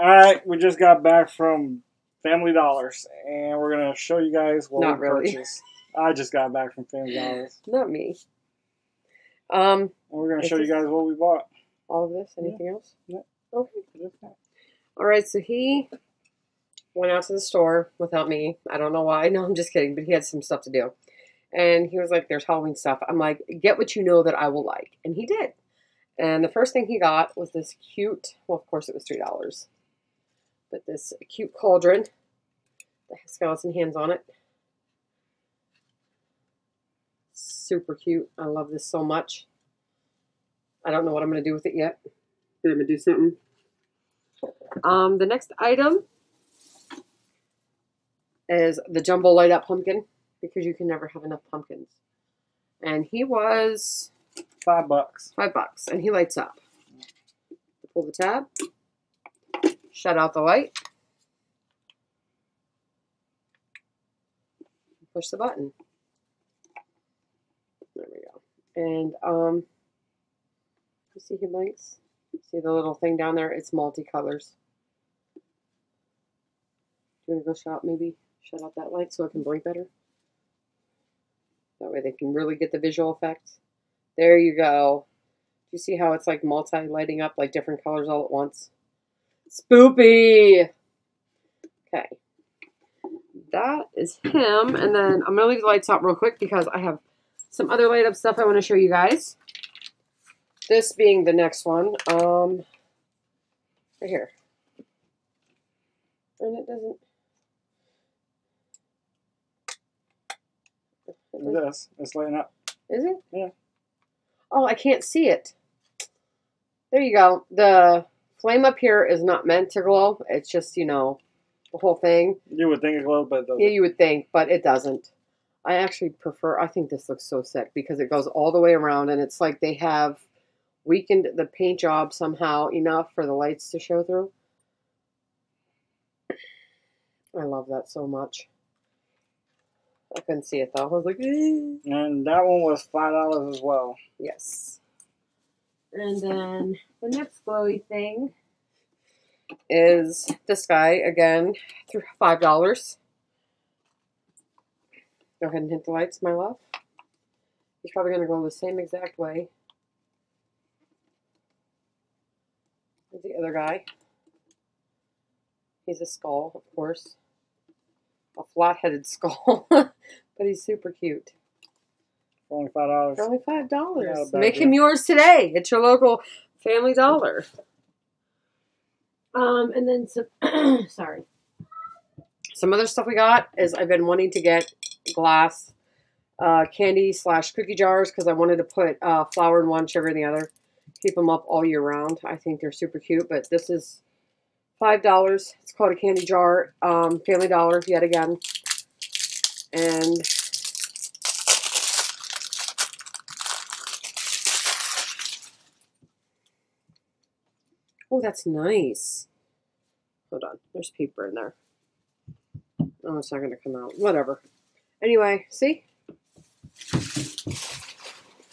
All right, we just got back from Family Dollars, and we're gonna show you guys what Not we really. purchased. I just got back from Family Dollars, Not me. Um, and we're gonna show you guys what we bought. all of this. Anything else? No. Okay. All right. So he went out to the store without me. I don't know why. No, I'm just kidding. But he had some stuff to do, and he was like, "There's Halloween stuff." I'm like, "Get what you know that I will like," and he did. And the first thing he got was this cute. Well, of course, it was three dollars. But this cute cauldron that has skeleton hands on it. Super cute. I love this so much. I don't know what I'm going to do with it yet. But I'm going to do something. Um, the next item is the jumbo light up pumpkin because you can never have enough pumpkins. And he was Five bucks. five bucks and he lights up. Pull the tab, shut out the light, push the button. There we go. And um, you see he blinks? See the little thing down there? It's multicolors. Do you want to go shut maybe shut out that light so it can blink better? That way they can really get the visual effect. There you go. Do you see how it's like multi lighting up like different colors all at once? Spoopy! Okay. That is him. And then I'm going to leave the lights out real quick because I have some other light up stuff I want to show you guys. This being the next one. Um, right here. And it doesn't. it Look doesn't- at this. It's lighting up. Is it? Yeah. Oh, I can't see it. There you go. The flame up here is not meant to glow. It's just, you know, the whole thing. You would think it glowed, but it doesn't. Yeah, you would think, but it doesn't. I actually prefer, I think this looks so sick because it goes all the way around and it's like they have weakened the paint job somehow enough for the lights to show through. I love that so much. I couldn't see it though. I was like, "Eh." And that one was five dollars as well. Yes. And then the next glowy thing is this guy again, through five dollars. Go ahead and hit the lights, my love. He's probably gonna go the same exact way as the other guy. He's a skull, of course. A flat-headed skull. but he's super cute. For only five dollars. Only five dollars. Make him yours today. It's your local Family Dollar. Um, and then some. sorry. Some other stuff we got is I've been wanting to get glass uh, candy slash cookie jars because I wanted to put uh, flour in one, sugar in the other. Keep them up all year round. I think they're super cute. But this is five dollars. It's called a candy jar. Um, Family Dollar yet again. And Oh, that's nice. Hold on. There's paper in there. Oh, it's not going to come out. Whatever. Anyway, see?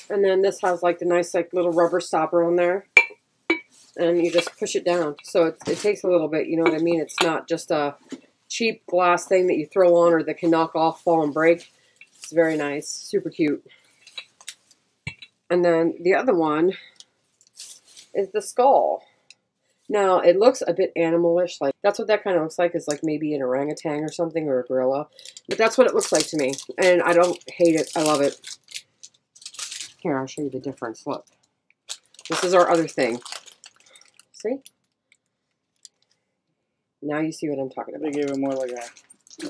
And then this has like the nice like little rubber stopper on there. And you just push it down. So it, it takes a little bit, you know what I mean? It's not just a cheap glass thing that you throw on or that can knock off, fall, and break. It's very nice. Super cute. And then the other one is the skull. Now it looks a bit animalish, like that's what that kind of looks like. Is like maybe an orangutan or something or a gorilla, but that's what it looks like to me, and I don't hate it. I love it. Here, I'll show you the difference. Look, this is our other thing. See? Now you see what I'm talking about. They gave it more like a.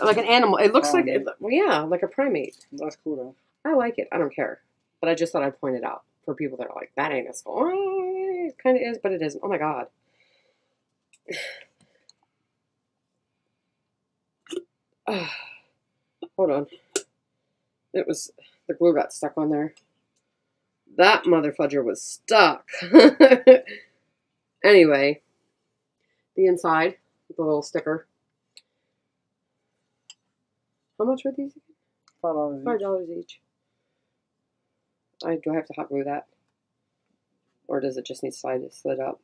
Like an animal. It looks like, Primate. it, well, yeah, like a primate. That's cool though. I like it. I don't care. But I just thought I'd point it out for people that are like, that ain't a skull. It kind of is, but it isn't. Oh my god. Ah, hold on. It was, the glue got stuck on there. That motherfudger was stuck. anyway, the inside, the little sticker. How much were these? Five dollars. Five dollars each. I do I have to hot glue that, or does it just need to slide it slid up?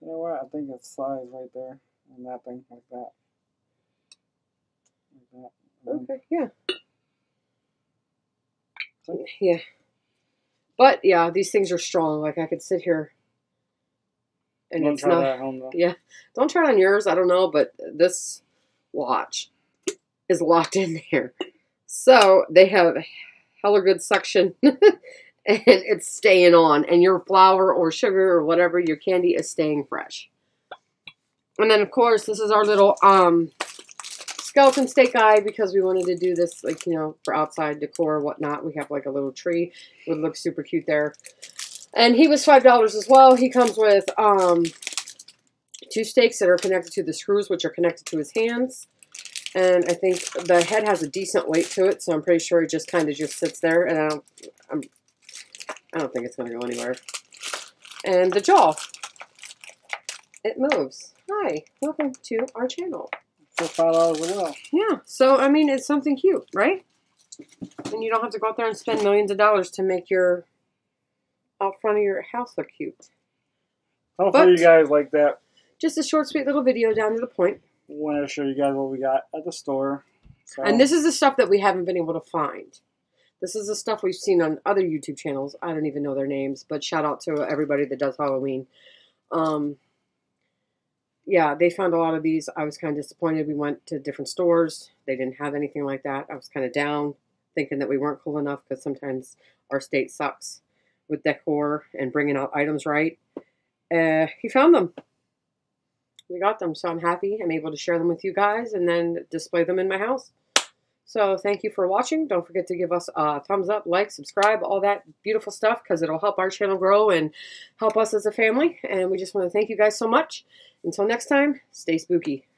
You know what? I think it's size right there and that thing like that. Like that. Okay, yeah. Yeah. But yeah, these things are strong. Like I could sit here and Don't it's try not that at home though. Yeah. Don't try it on yours, I don't know, but this watch is locked in there. So they have hella good suction and it's staying on. And your flour or sugar or whatever, your candy is staying fresh. And then of course this is our little um skeleton steak guy because we wanted to do this like, you know, for outside decor or whatnot. We have like a little tree. It would look super cute there. And he was five dollars as well. He comes with um two stakes that are connected to the screws, which are connected to his hands. And I think the head has a decent weight to it, so I'm pretty sure he just kind of just sits there. And I don't, I'm, I don't think it's going to go anywhere. And the jaw, it moves. Hi, welcome to our channel. For five dollars as well. Yeah, so I mean, it's something cute, right? And you don't have to go out there and spend millions of dollars to make your out front of your house look cute. Hopefully you guys like that. Just a short, sweet little video down to the point. Want to show you guys what we got at the store. So, And this is the stuff that we haven't been able to find. This is the stuff we've seen on other YouTube channels. I don't even know their names, but shout out to everybody that does Halloween. Um, yeah, they found a lot of these. I was kind of disappointed. We went to different stores. They didn't have anything like that. I was kind of down, thinking that we weren't cool enough because sometimes our state sucks with decor and bringing out items right. Uh, he found them. We got them, so I'm happy. I'm able to share them with you guys and then display them in my house. So thank you for watching. Don't forget to give us a thumbs up, like, subscribe, all that beautiful stuff because it'll help our channel grow and help us as a family. And we just want to thank you guys so much. Until next time, stay spooky.